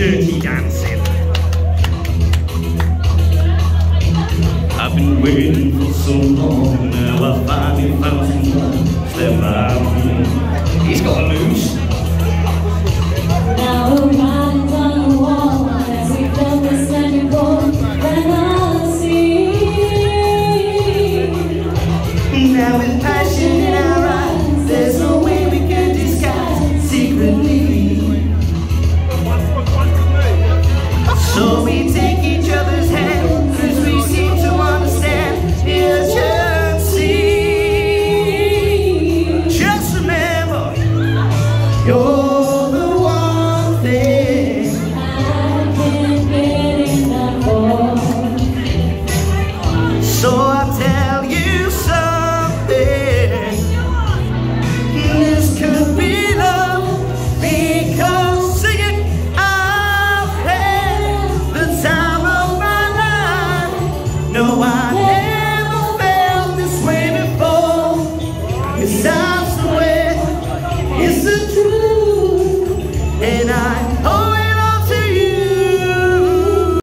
dirty dancing. I've been waiting for so long, now I finally found. Step out. He's got loose. Now we're the wall as we this. Now we're passionate. I never felt this way before. The way, it's the truth.